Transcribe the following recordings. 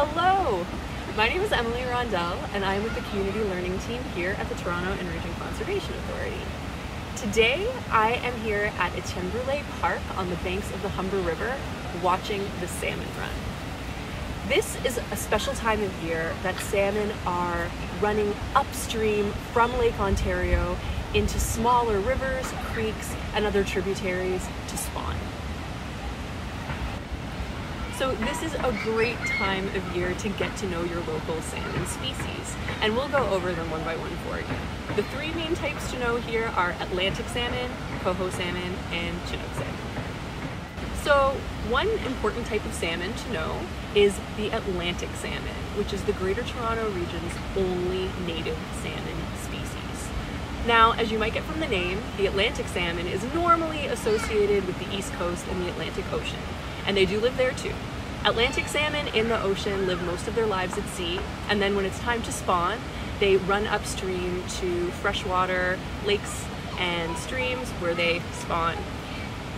Hello! My name is Emily Rondell, and I'm with the Community Learning Team here at the Toronto and Region Conservation Authority. Today, I am here at Etienne Park on the banks of the Humber River watching the salmon run. This is a special time of year that salmon are running upstream from Lake Ontario into smaller rivers, creeks, and other tributaries to spawn. So this is a great time of year to get to know your local salmon species, and we'll go over them one by one for you. The three main types to know here are Atlantic salmon, coho salmon, and Chinook salmon. So one important type of salmon to know is the Atlantic salmon, which is the Greater Toronto region's only native salmon species. Now, as you might get from the name, the Atlantic salmon is normally associated with the East Coast and the Atlantic Ocean, and they do live there too. Atlantic salmon in the ocean live most of their lives at sea, and then when it's time to spawn, they run upstream to freshwater lakes and streams where they spawn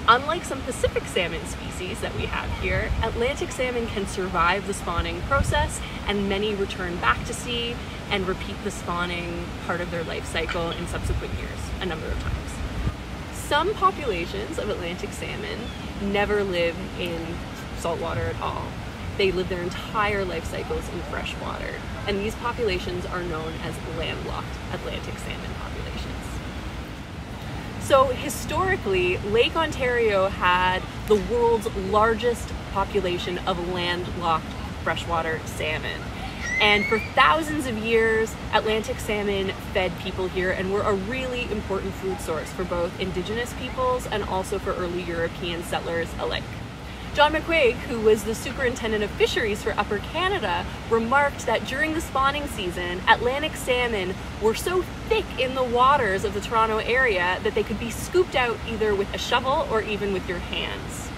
Unlike some Pacific salmon species that we have here, Atlantic salmon can survive the spawning process and many return back to sea and repeat the spawning part of their life cycle in subsequent years a number of times. Some populations of Atlantic salmon never live in saltwater at all. They live their entire life cycles in fresh water, and these populations are known as landlocked Atlantic salmon populations. So historically, Lake Ontario had the world's largest population of landlocked freshwater salmon. And for thousands of years, Atlantic salmon fed people here and were a really important food source for both indigenous peoples and also for early European settlers alike. John McQuaig, who was the superintendent of fisheries for Upper Canada, remarked that during the spawning season, Atlantic salmon were so thick in the waters of the Toronto area that they could be scooped out either with a shovel or even with your hands.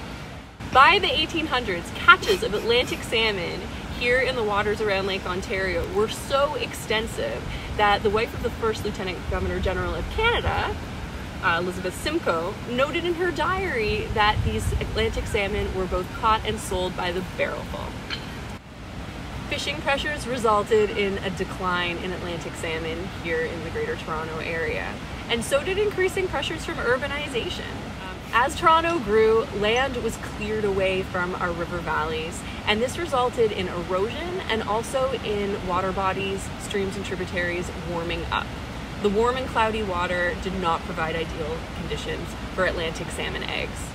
By the 1800s, catches of Atlantic salmon here in the waters around Lake Ontario were so extensive that the wife of the first Lieutenant Governor General of Canada, uh, Elizabeth Simcoe, noted in her diary that these Atlantic salmon were both caught and sold by the barrelful. Fishing pressures resulted in a decline in Atlantic salmon here in the Greater Toronto Area, and so did increasing pressures from urbanization. As Toronto grew, land was cleared away from our river valleys, and this resulted in erosion and also in water bodies, streams, and tributaries warming up. The warm and cloudy water did not provide ideal conditions for Atlantic salmon eggs.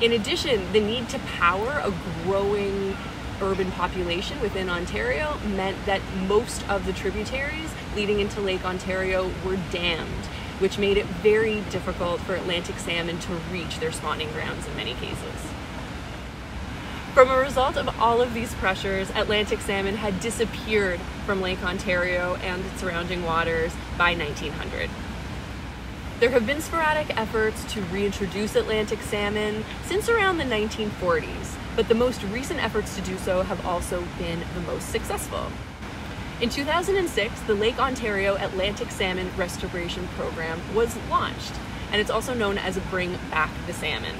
In addition, the need to power a growing urban population within Ontario meant that most of the tributaries leading into Lake Ontario were dammed, which made it very difficult for Atlantic salmon to reach their spawning grounds in many cases. From a result of all of these pressures, Atlantic salmon had disappeared from Lake Ontario and its surrounding waters by 1900. There have been sporadic efforts to reintroduce Atlantic salmon since around the 1940s, but the most recent efforts to do so have also been the most successful. In 2006, the Lake Ontario Atlantic Salmon Restoration Program was launched, and it's also known as Bring Back the Salmon.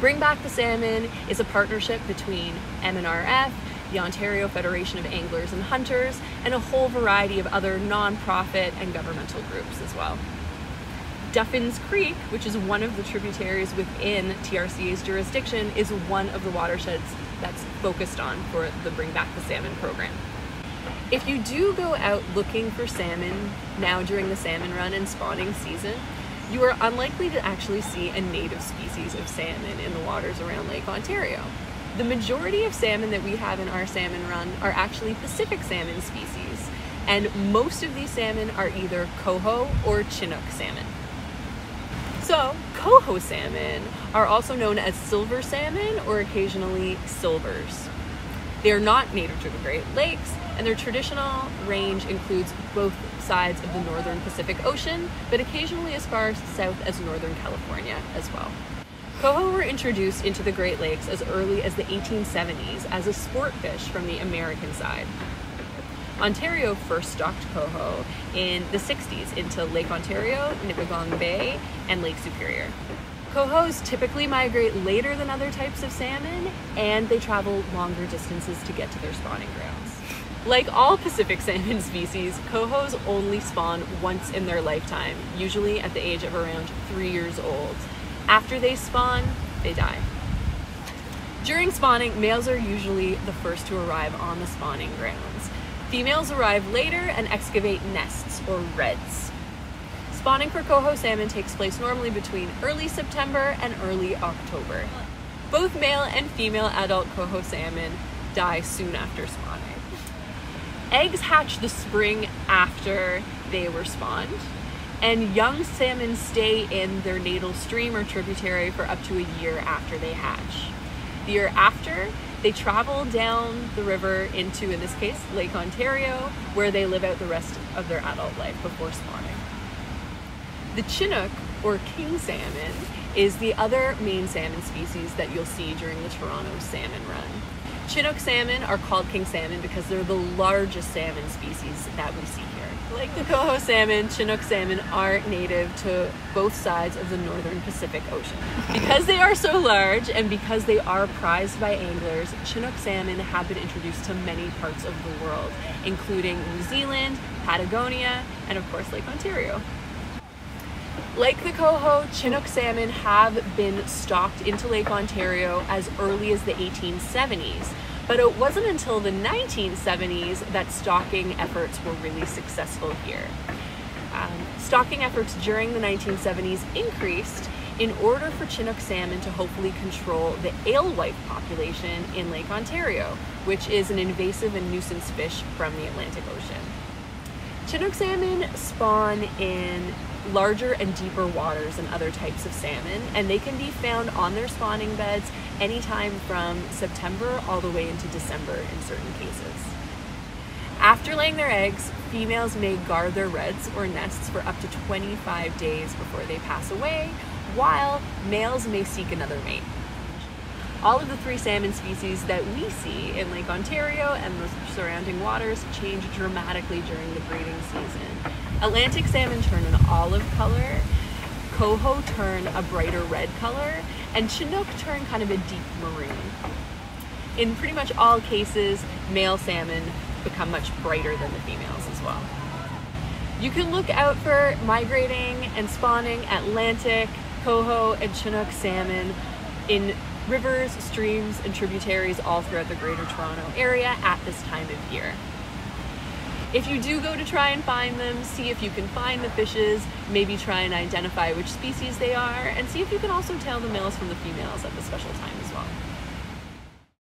Bring Back the Salmon is a partnership between MNRF, the Ontario Federation of Anglers and Hunters, and a whole variety of other nonprofit and governmental groups as well. Duffins Creek, which is one of the tributaries within TRCA's jurisdiction, is one of the watersheds that's focused on for the Bring Back the Salmon program. If you do go out looking for salmon now during the salmon run and spawning season, you are unlikely to actually see a native species of salmon in the waters around Lake Ontario. The majority of salmon that we have in our salmon run are actually Pacific salmon species, and most of these salmon are either coho or chinook salmon. So, coho salmon are also known as silver salmon or occasionally silvers. They are not native to the Great Lakes, and their traditional range includes both sides of the northern Pacific Ocean, but occasionally as far south as northern California as well. Coho were introduced into the Great Lakes as early as the 1870s as a sport fish from the American side. Ontario first stocked coho in the 60s into Lake Ontario, Nipigon Bay, and Lake Superior. Cohos typically migrate later than other types of salmon, and they travel longer distances to get to their spawning grounds. Like all Pacific salmon species, cohos only spawn once in their lifetime, usually at the age of around three years old. After they spawn, they die. During spawning, males are usually the first to arrive on the spawning grounds. Females arrive later and excavate nests or redds. Spawning for coho salmon takes place normally between early September and early October. Both male and female adult coho salmon die soon after spawning. Eggs hatch the spring after they were spawned, and young salmon stay in their natal stream or tributary for up to a year after they hatch. The year after, they travel down the river into, in this case, Lake Ontario, where they live out the rest of their adult life before spawning. The Chinook, or king salmon, is the other main salmon species that you'll see during the Toronto salmon run. Chinook salmon are called king salmon because they're the largest salmon species that we see here. Like the coho salmon, Chinook salmon are native to both sides of the northern Pacific Ocean. Because they are so large and because they are prized by anglers, Chinook salmon have been introduced to many parts of the world, including New Zealand, Patagonia, and of course Lake Ontario. Like the coho, Chinook salmon have been stocked into Lake Ontario as early as the 1870s, but it wasn't until the 1970s that stocking efforts were really successful here. Um, stocking efforts during the 1970s increased in order for Chinook salmon to hopefully control the alewife population in Lake Ontario, which is an invasive and nuisance fish from the Atlantic Ocean. Chinook salmon spawn in larger and deeper waters than other types of salmon, and they can be found on their spawning beds anytime from September all the way into December in certain cases. After laying their eggs, females may guard their redds or nests for up to 25 days before they pass away, while males may seek another mate. All of the three salmon species that we see in Lake Ontario and the surrounding waters change dramatically during the breeding season. Atlantic salmon turn an olive color, coho turn a brighter red color, and Chinook turn kind of a deep maroon. In pretty much all cases, male salmon become much brighter than the females as well. You can look out for migrating and spawning Atlantic, coho, and Chinook salmon in rivers, streams, and tributaries all throughout the Greater Toronto Area at this time of year. If you do go to try and find them, see if you can find the fishes, maybe try and identify which species they are, and see if you can also tell the males from the females at the special time as well.